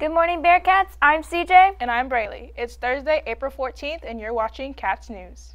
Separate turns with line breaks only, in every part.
Good morning, Bearcats. I'm CJ.
And I'm Braylee. It's Thursday, April 14th, and you're watching Cats News.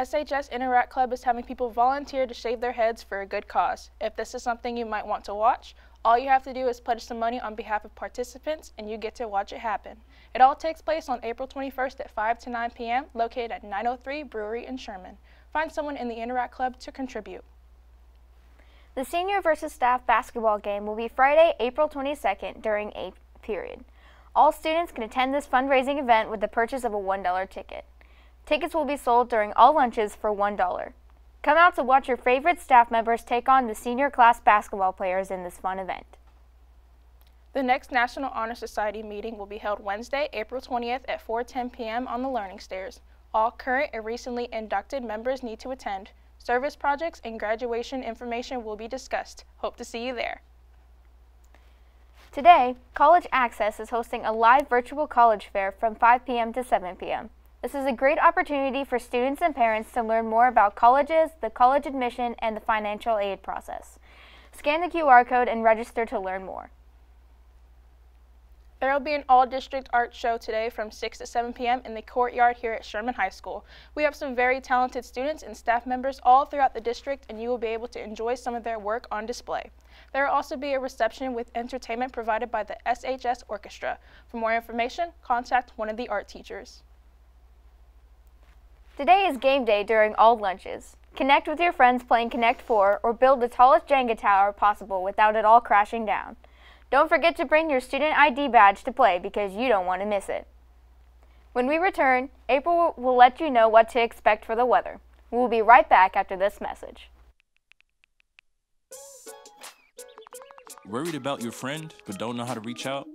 SHS Interact Club is having people volunteer to shave their heads for a good cause. If this is something you might want to watch, all you have to do is pledge some money on behalf of participants and you get to watch it happen. It all takes place on April 21st at 5 to 9 p.m. located at 903 Brewery in Sherman. Find someone in the Interact Club to contribute.
The senior versus staff basketball game will be Friday, April 22nd during a period. All students can attend this fundraising event with the purchase of a $1 ticket. Tickets will be sold during all lunches for $1. Come out to watch your favorite staff members take on the senior class basketball players in this fun event.
The next National Honor Society meeting will be held Wednesday, April 20th at 4:10 p.m. on the Learning Stairs. All current and recently inducted members need to attend. Service projects and graduation information will be discussed. Hope to see you there.
Today, College Access is hosting a live virtual college fair from 5 p.m. to 7 p.m. This is a great opportunity for students and parents to learn more about colleges, the college admission, and the financial aid process. Scan the QR code and register to learn more.
There will be an all-district art show today from 6 to 7 p.m. in the courtyard here at Sherman High School. We have some very talented students and staff members all throughout the district and you will be able to enjoy some of their work on display. There will also be a reception with entertainment provided by the SHS Orchestra. For more information, contact one of the art teachers.
Today is game day during all lunches. Connect with your friends playing Connect 4 or build the tallest Jenga tower possible without it all crashing down. Don't forget to bring your student ID badge to play because you don't want to miss it. When we return, April will let you know what to expect for the weather. We'll be right back after this message.
Worried about your friend but don't know how to reach out?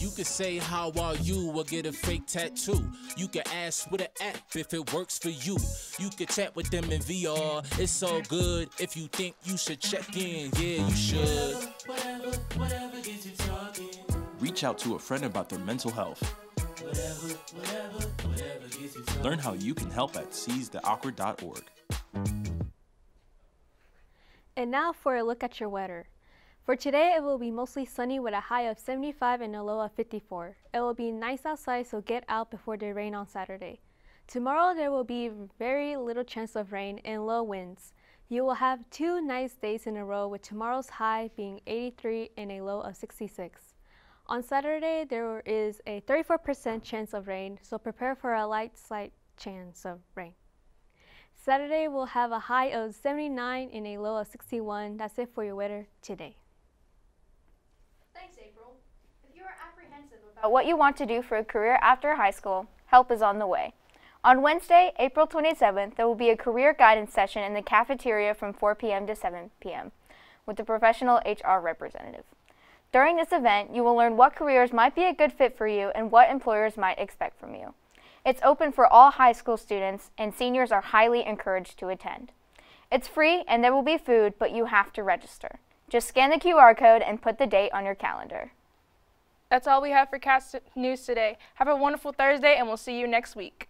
You could say how are you or get a fake tattoo. You can ask with an app if it works for you. You could chat with them in VR. It's all good if you think you should check in. Yeah, you should. Whatever, whatever,
gets you talking. Reach out to a friend about their mental health. Learn how you can help at seizetheawkward.org.
And now for a look at your weather. For today, it will be mostly sunny with a high of 75 and a low of 54. It will be nice outside, so get out before the rain on Saturday. Tomorrow, there will be very little chance of rain and low winds. You will have two nice days in a row with tomorrow's high being 83 and a low of 66. On Saturday, there is a 34% chance of rain, so prepare for a light, slight chance of rain. Saturday will have a high of 79 and a low of 61. That's it for your weather today.
Thanks, April. If you are apprehensive about what you want to do for a career after high school, help is on the way. On Wednesday, April 27th, there will be a career guidance session in the cafeteria from 4 p.m. to 7 p.m. with a professional HR representative. During this event, you will learn what careers might be a good fit for you and what employers might expect from you. It's open for all high school students, and seniors are highly encouraged to attend. It's free and there will be food, but you have to register. Just scan the QR code and put the date on your calendar.
That's all we have for Cats News today. Have a wonderful Thursday, and we'll see you next week.